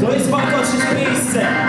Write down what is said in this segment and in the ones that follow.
To jest walka o trzecie miejsce.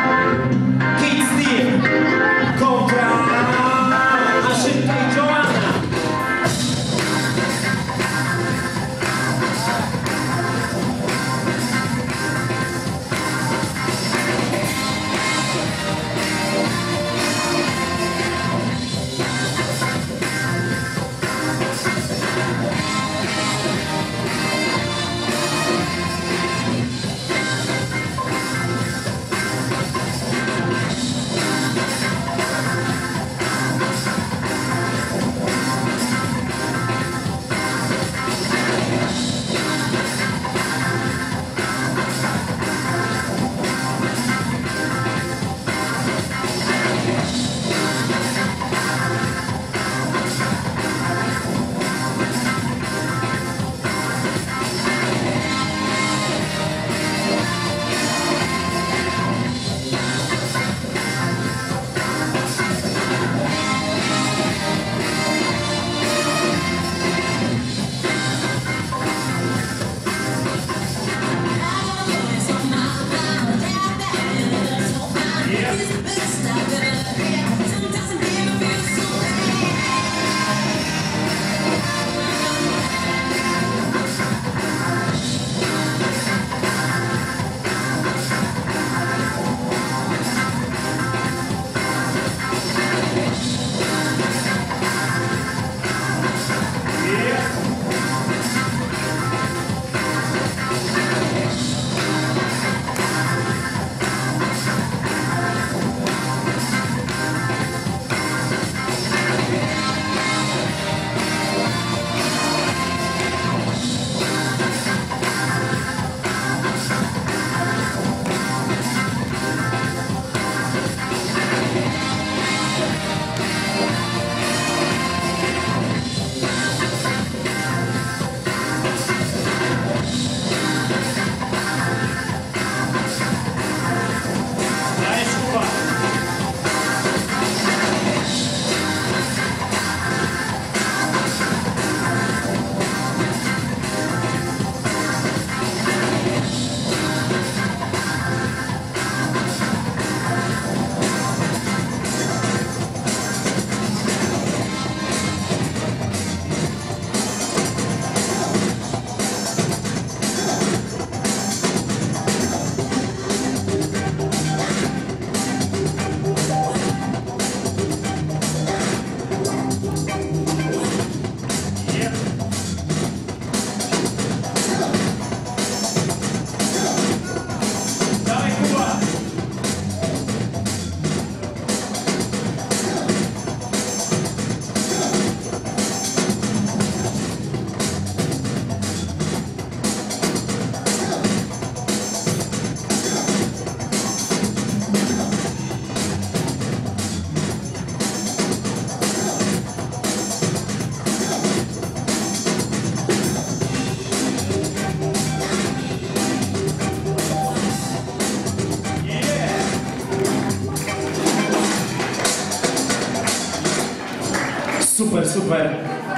Super, super.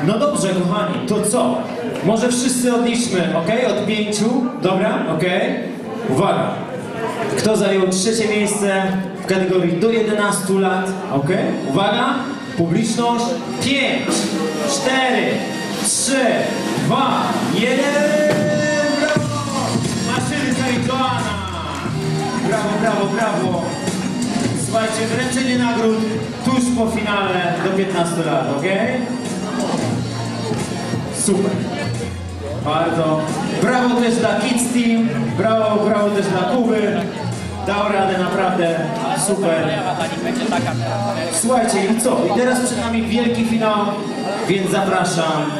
No dobrze, kochani, to co? Może wszyscy odliczmy, ok? Od pięciu, dobra? Ok? Uwaga. Kto zajął trzecie miejsce w kategorii do 11 lat? Ok? Uwaga. Publiczność. 5, 4, 3, 2, 1. Brawo! Maszynka i Joanna. Brawo, brawo, brawo. Słuchajcie, wręczenie nagród tuż po finale do 15 lat, ok? Super. Bardzo. Brawo też dla Kids Team, brawo, brawo też dla Kuby. Dał radę naprawdę super. Słuchajcie, i co? I teraz przed nami wielki finał, więc zapraszam.